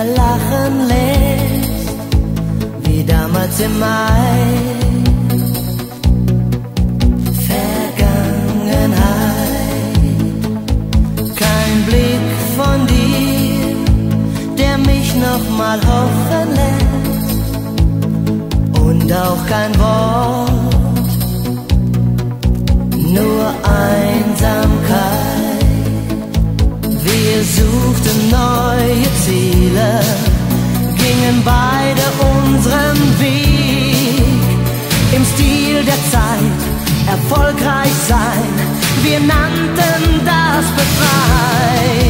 wieder lachen lässt, wie damals im Mai. Vergangenheit, kein Blick von dir, der mich noch mal hoffen lässt und auch kein Wort, gingen beide unseren Weg. Im Stil der Zeit erfolgreich sein, wir nannten das Befreien.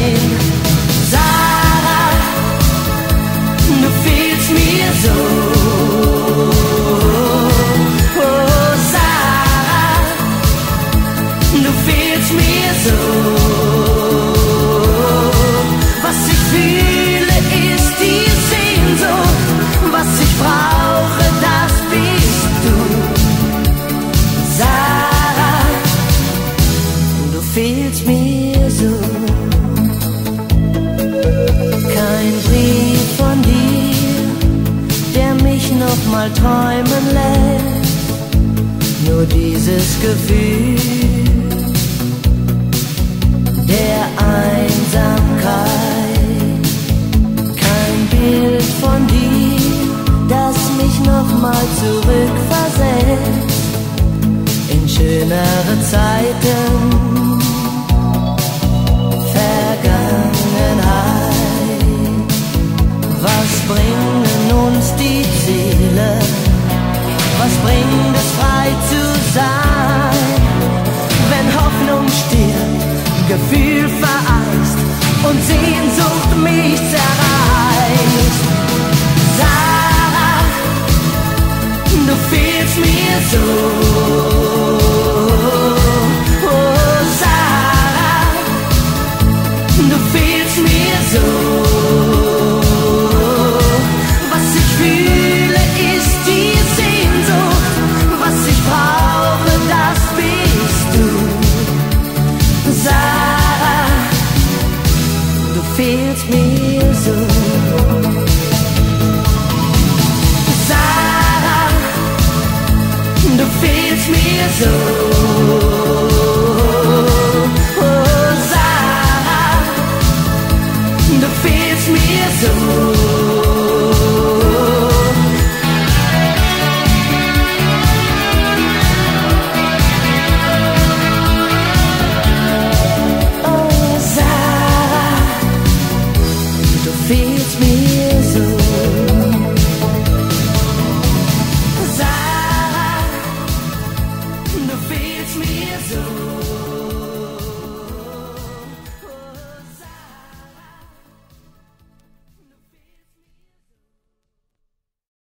Noch mal träumen lässt. Nur dieses Gefühl der Einsamkeit. Kein Bild von dir, das mich nochmal zurückversetzt in schönere Zeiten. Ziele? Was bringt es frei zu sein, wenn Hoffnung stirbt? Gefühl vereist und Sehnsucht mich zerreißt. Sarah, du fehlst mir so. Sarah, du fehlst mir so.